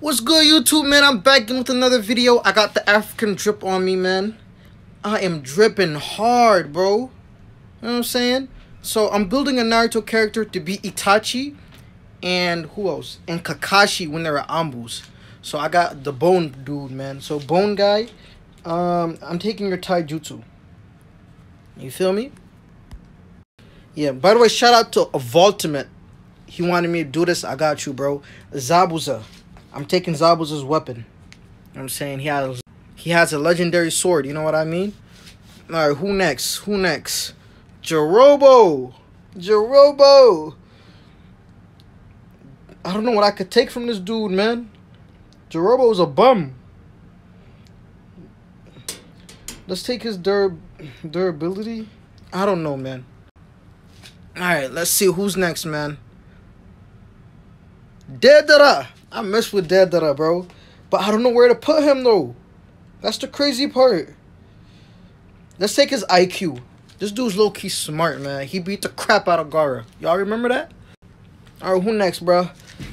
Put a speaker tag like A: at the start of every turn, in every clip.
A: What's good, YouTube, man? I'm back in with another video. I got the African drip on me, man. I am dripping hard, bro. You know what I'm saying? So, I'm building a Naruto character to be Itachi and who else? And Kakashi when they're at Anbus. So, I got the Bone dude, man. So, Bone guy, um, I'm taking your Taijutsu. You feel me? Yeah, by the way, shout out to Voltimate. He wanted me to do this. I got you, bro. Zabuza. I'm taking Zabuza's weapon. You know I'm saying? He has he has a legendary sword, you know what I mean? Alright, who next? Who next? Jirobo! Jirobo! I don't know what I could take from this dude, man. Jirobo's a bum. Let's take his dur durability. I don't know, man. Alright, let's see who's next, man. Deidara. I mess with Deidara, bro. But I don't know where to put him, though. That's the crazy part. Let's take his IQ. This dude's low-key smart, man. He beat the crap out of Gaara. Y'all remember that? Alright, who next, bro?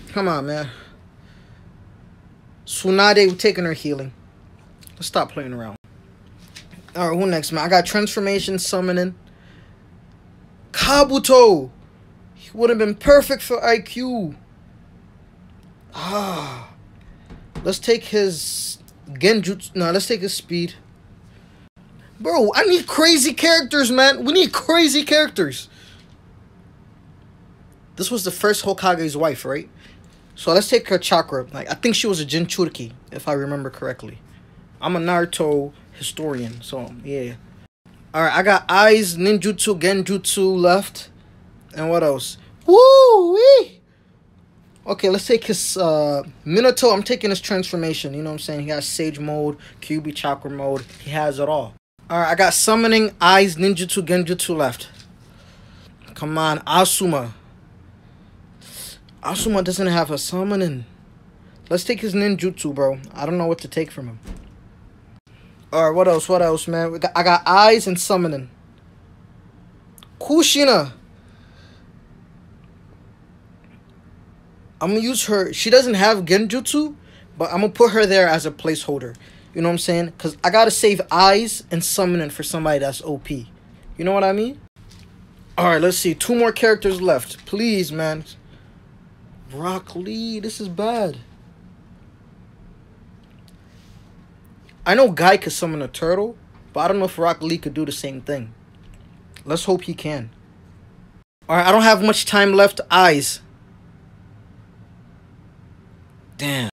A: Come on, man. Tsunade, we taking her healing. Let's stop playing around. Alright, who next, man? I got Transformation, Summoning. Kabuto! He would have been perfect for IQ. Ah. Let's take his Genjutsu. No, let's take his speed. Bro, I need crazy characters, man. We need crazy characters. This was the first Hokage's wife, right? So let's take her chakra. Like I think she was a Jinchuriki, if I remember correctly. I'm a Naruto historian, so yeah. Alright, I got eyes, ninjutsu, genjutsu left. And what else? Woo wee! Okay, let's take his uh Minato. I'm taking his transformation. You know what I'm saying? He has Sage mode, Kyuubi chakra mode. He has it all. Alright, I got summoning, eyes, ninjutsu, genjutsu left. Come on, Asuma. Asuma doesn't have a summoning. Let's take his ninjutsu, bro. I don't know what to take from him. Alright, what else? What else, man? Got, I got eyes and summoning. Kushina. I'm gonna use her. She doesn't have genjutsu, but I'm gonna put her there as a placeholder. You know what I'm saying? Because I gotta save eyes and summoning for somebody that's OP. You know what I mean? Alright, let's see. Two more characters left. Please, man. Rock Lee, this is bad. I know Guy could summon a turtle, but I don't know if Rock Lee could do the same thing. Let's hope he can. Alright, I don't have much time left. Eyes. Damn.